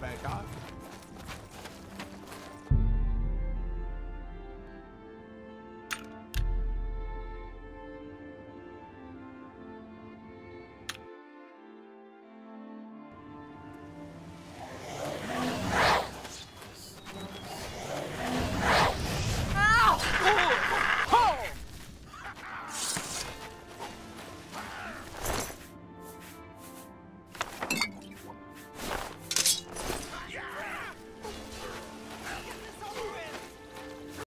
back off. Ow!